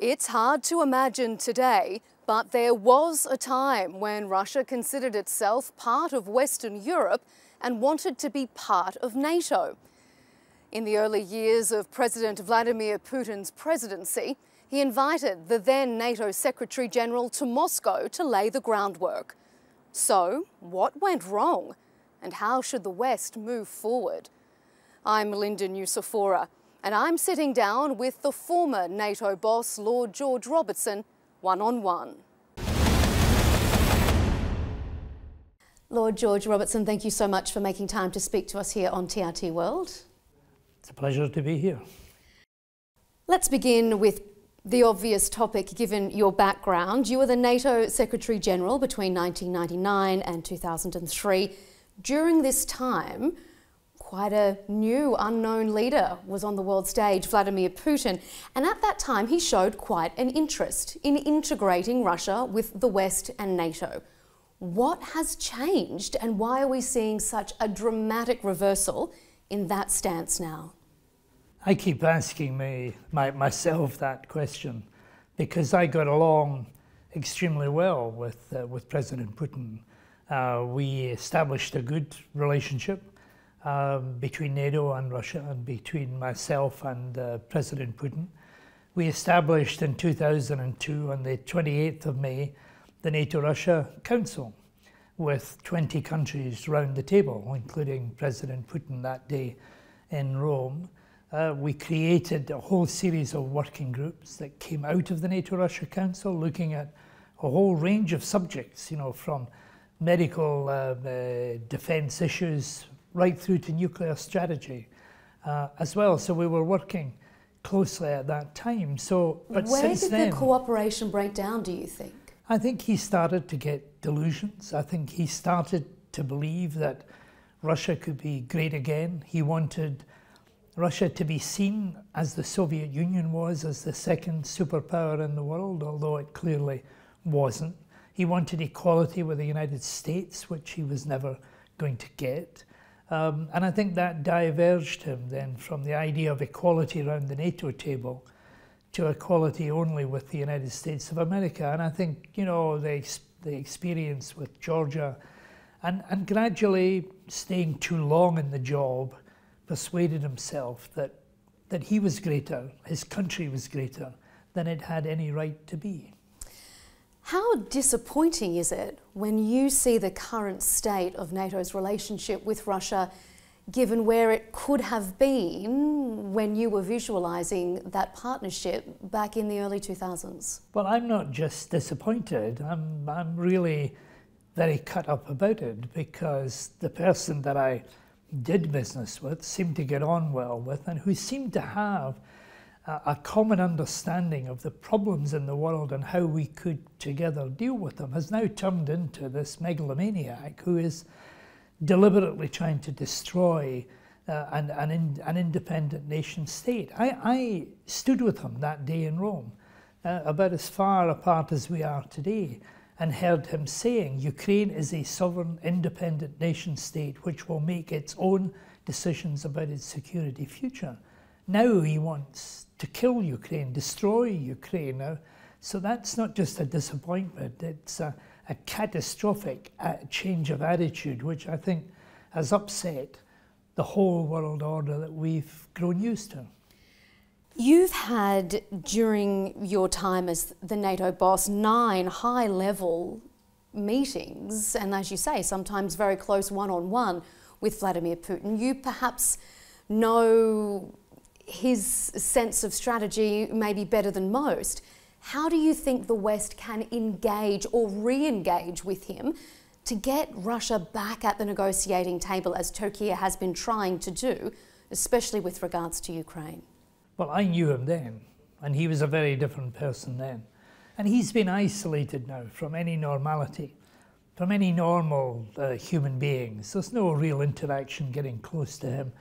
It's hard to imagine today, but there was a time when Russia considered itself part of Western Europe and wanted to be part of NATO. In the early years of President Vladimir Putin's presidency, he invited the then NATO Secretary General to Moscow to lay the groundwork. So, what went wrong? And how should the West move forward? I'm Linda Nusafora, and I'm sitting down with the former NATO boss, Lord George Robertson, one on one. Lord George Robertson, thank you so much for making time to speak to us here on TRT World. It's a pleasure to be here. Let's begin with the obvious topic given your background. You were the NATO Secretary General between 1999 and 2003. During this time, quite a new unknown leader was on the world stage, Vladimir Putin, and at that time he showed quite an interest in integrating Russia with the West and NATO. What has changed and why are we seeing such a dramatic reversal in that stance now? I keep asking me my, myself that question because I got along extremely well with uh, with President Putin. Uh, we established a good relationship um, between NATO and Russia, and between myself and uh, President Putin. We established in 2002, on the 28th of May, the NATO-Russia Council, with 20 countries round the table, including President Putin that day in Rome. Uh, we created a whole series of working groups that came out of the NATO-Russia Council looking at a whole range of subjects, you know, from medical uh, uh, defence issues right through to nuclear strategy uh, as well. So we were working closely at that time. So, but Where since did then, the cooperation break down, do you think? I think he started to get delusions. I think he started to believe that Russia could be great again. He wanted Russia to be seen as the Soviet Union was, as the second superpower in the world, although it clearly wasn't. He wanted equality with the United States, which he was never going to get. Um, and I think that diverged him then from the idea of equality around the NATO table to equality only with the United States of America. And I think, you know, the, the experience with Georgia and, and gradually staying too long in the job persuaded himself that, that he was greater, his country was greater than it had any right to be. How disappointing is it when you see the current state of NATO's relationship with Russia, given where it could have been when you were visualising that partnership back in the early 2000s? Well, I'm not just disappointed, I'm, I'm really very cut up about it because the person that I did business with, seemed to get on well with, and who seemed to have a, common understanding of the problems in the world and how we could together deal with them, has now turned into this megalomaniac who is deliberately trying to destroy uh, an, an, in, an, independent nation state. I, I, stood with him that day in Rome, uh, about as far apart as we are today and heard him saying Ukraine is a sovereign, independent nation state which will make its own decisions about its security future. Now he wants to kill Ukraine, destroy Ukraine. Now, so that's not just a disappointment, it's a, a catastrophic uh, change of attitude, which I think has upset the whole world order that we've grown used to. You've had, during your time as the NATO boss, nine high level meetings, and as you say, sometimes very close one on one with Vladimir Putin. You perhaps know his sense of strategy maybe better than most. How do you think the West can engage or re engage with him to get Russia back at the negotiating table as Turkey has been trying to do, especially with regards to Ukraine? Well, I knew him then, and he was a very different person then. And he's been isolated now from any normality, from any normal uh, human beings. There's no real interaction getting close to him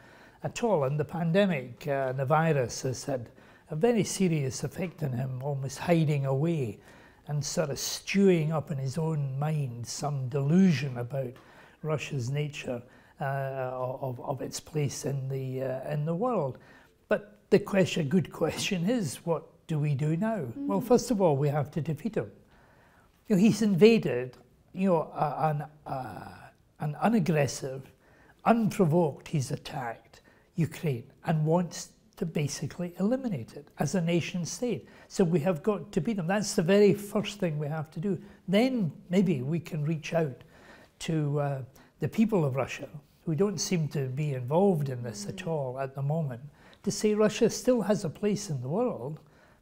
at all. And the pandemic, uh, the virus, has had a very serious effect on him, almost hiding away and sort of stewing up in his own mind some delusion about Russia's nature uh, of, of its place in the, uh, in the world. But the question, good question is what do we do now? Mm. Well, first of all, we have to defeat him. You know, he's invaded, you know, an, uh, an unaggressive, unprovoked, he's attacked Ukraine and wants to basically eliminate it as a nation state. So we have got to beat them. That's the very first thing we have to do. Then maybe we can reach out to uh, the people of Russia, who don't seem to be involved in this at all at the moment, to say Russia still has a place in the world,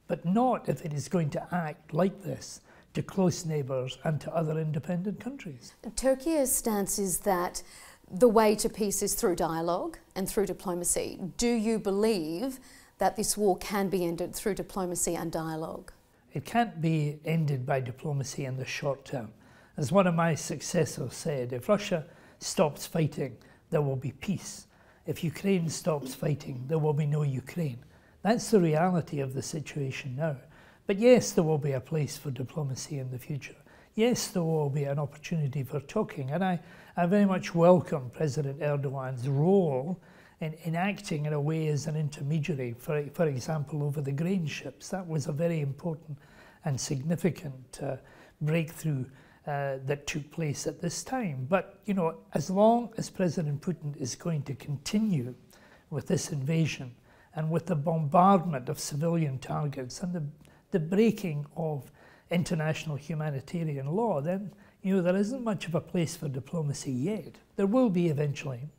but not if it is going to act like this to close neighbours and to other independent countries. Turkey's stance is that the way to peace is through dialogue and through diplomacy. Do you believe that this war can be ended through diplomacy and dialogue? It can't be ended by diplomacy in the short term. As one of my successors said, if Russia stops fighting, there will be peace. If Ukraine stops fighting, there will be no Ukraine. That's the reality of the situation now. But yes, there will be a place for diplomacy in the future. Yes, there will be an opportunity for talking. And I, I very much welcome President Erdogan's role in, in acting in a way as an intermediary, for, for example, over the grain ships. That was a very important and significant uh, breakthrough uh, that took place at this time. But, you know, as long as President Putin is going to continue with this invasion and with the bombardment of civilian targets and the, the breaking of international humanitarian law, then, you know, there isn't much of a place for diplomacy yet. There will be eventually.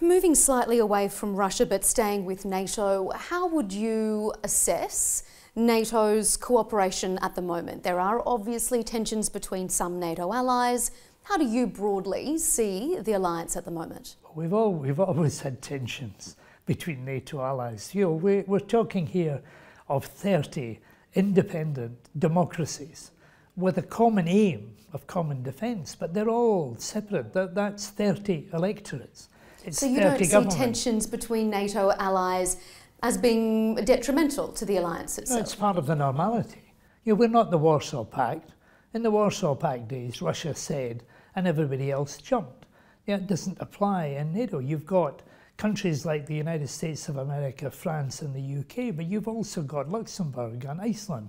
Moving slightly away from Russia but staying with NATO, how would you assess NATO's cooperation at the moment. There are obviously tensions between some NATO allies. How do you broadly see the alliance at the moment? We've, all, we've always had tensions between NATO allies. You know, we, we're talking here of 30 independent democracies with a common aim of common defence, but they're all separate. That, that's 30 electorates. It's so you don't see tensions between NATO allies as being detrimental to the alliance itself. No, it's part of the normality. You know, we're not the Warsaw Pact. In the Warsaw Pact days, Russia said, and everybody else jumped. Yeah, it doesn't apply in NATO. You've got countries like the United States of America, France, and the UK, but you've also got Luxembourg and Iceland,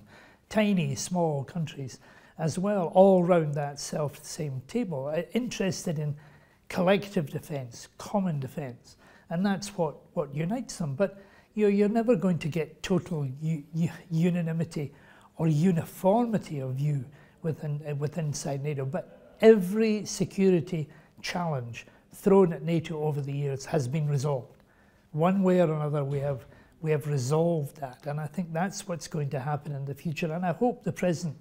tiny, small countries as well, all round that self same table, uh, interested in collective defence, common defence, and that's what, what unites them. But you're, you're never going to get total unanimity or uniformity of view within, uh, within inside NATO. But every security challenge thrown at NATO over the years has been resolved. One way or another, we have, we have resolved that. And I think that's what's going to happen in the future. And I hope the present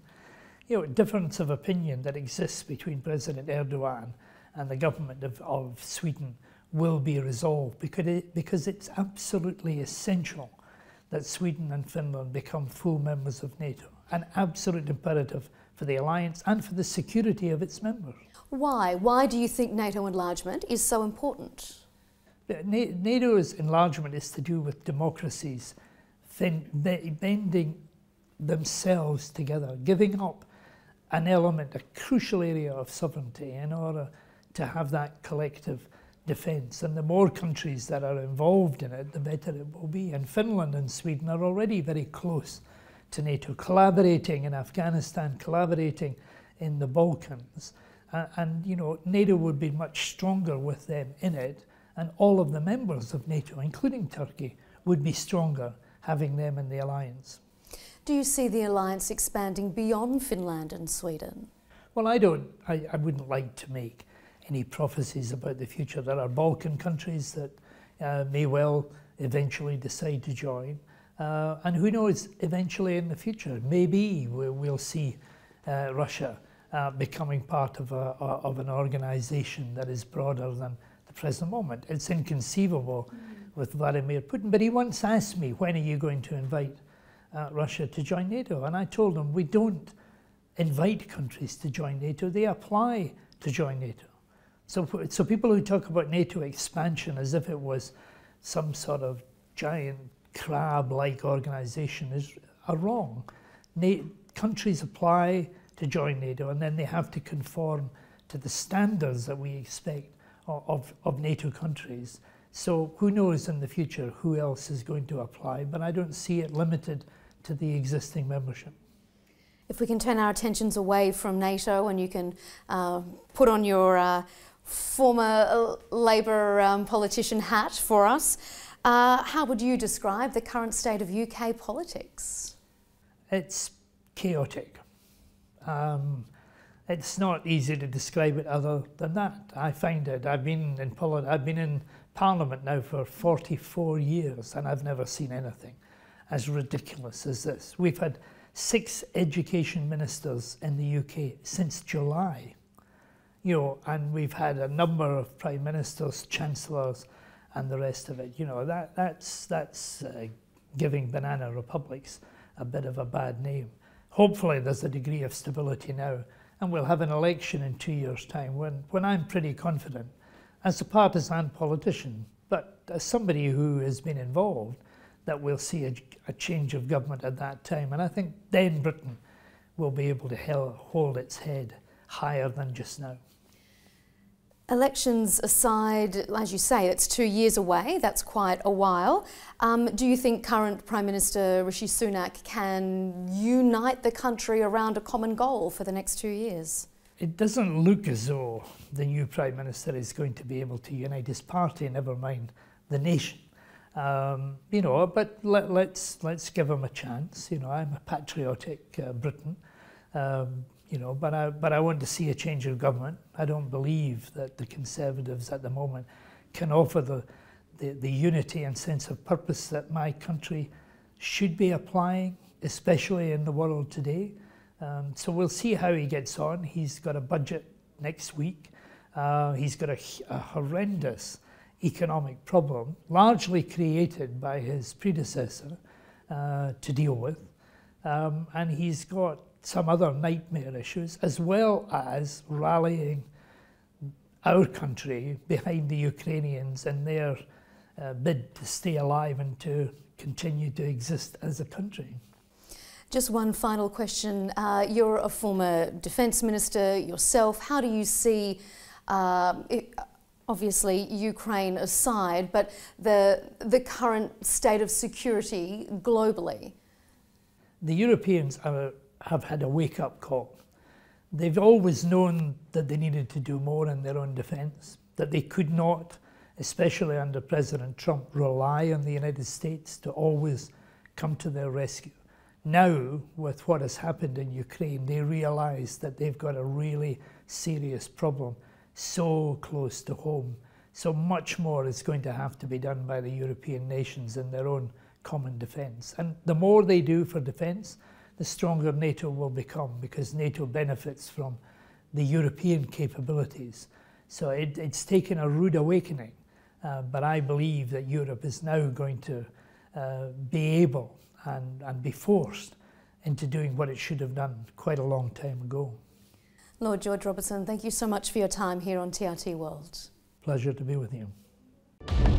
you know, difference of opinion that exists between President Erdogan and the government of, of Sweden will be resolved because, it, because it's absolutely essential that Sweden and Finland become full members of NATO, an absolute imperative for the alliance and for the security of its members. Why? Why do you think NATO enlargement is so important? NATO's enlargement is to do with democracies bending themselves together, giving up an element, a crucial area of sovereignty in order to have that collective defence. And the more countries that are involved in it, the better it will be. And Finland and Sweden are already very close to NATO, collaborating in Afghanistan, collaborating in the Balkans. Uh, and, you know, NATO would be much stronger with them in it. And all of the members of NATO, including Turkey, would be stronger having them in the alliance. Do you see the alliance expanding beyond Finland and Sweden? Well, I don't. I, I wouldn't like to make any prophecies about the future. There are Balkan countries that uh, may well eventually decide to join. Uh, and who knows, eventually in the future, maybe we'll, we'll see uh, Russia uh, becoming part of, a, of an organization that is broader than the present moment. It's inconceivable mm. with Vladimir Putin, but he once asked me, when are you going to invite uh, Russia to join NATO? And I told him, we don't invite countries to join NATO, they apply to join NATO. So, so people who talk about NATO expansion as if it was some sort of giant crab-like organization is are wrong. Na countries apply to join NATO and then they have to conform to the standards that we expect of, of, NATO countries So who knows in the future who else is going to apply, but I don't see it limited to the existing membership. If we can turn our attentions away from NATO and you can uh, put on your uh, former uh, Labor um, politician hat for us, uh, how would you describe the current state of UK politics? It's chaotic. Um, it's not easy to describe it other than that. I find it. I've been in poli- I've been in Parliament now for 44 years, and I've never seen anything as ridiculous as this. We've had six education ministers in the UK since July, you know, and we've had a number of prime ministers, chancellors, and the rest of it. You know, that that's that's uh, giving banana republics a bit of a bad name. Hopefully, there's a degree of stability now and we'll have an election in two years' time when, when I'm pretty confident, as a partisan politician, but as somebody who has been involved, that we'll see a, a change of government at that time. And I think then Britain will be able to hold its head higher than just now. Elections aside, as you say, it's two years away, that's quite a while. Um, do you think current Prime Minister Rishi Sunak can unite the country around a common goal for the next two years? It doesn't look as though the new Prime Minister is going to be able to unite his party, never mind the nation. Um, you know, but let, us let's, let's give him a chance. You know, I'm a patriotic uh, Briton. Um, you know, but I, but I want to see a change of government. I don't believe that the Conservatives at the moment can offer the, the, the unity and sense of purpose that my country should be applying, especially in the world today. Um, so we'll see how he gets on. He's got a budget next week. Uh, he's got a, a horrendous economic problem, largely created by his predecessor uh, to deal with. Um, and he's got some other nightmare issues, as well as rallying our country behind the Ukrainians in their uh, bid to stay alive and to continue to exist as a country. Just one final question. Uh, you're a former defence minister yourself. How do you see, uh, it, obviously Ukraine aside, but the, the current state of security globally? The Europeans are have had a wake up call. They've always known that they needed to do more in their own defence, that they could not, especially under President Trump, rely on the United States to always come to their rescue. Now, with what has happened in Ukraine, they realise that they've got a really serious problem so close to home. So much more is going to have to be done by the European nations in their own common defence. And the more they do for defence, the stronger NATO will become because NATO benefits from the European capabilities. So it, it's taken a rude awakening, uh, but I believe that Europe is now going to uh, be able and, and be forced into doing what it should have done quite a long time ago. Lord George Robertson, thank you so much for your time here on TRT World. Pleasure to be with you.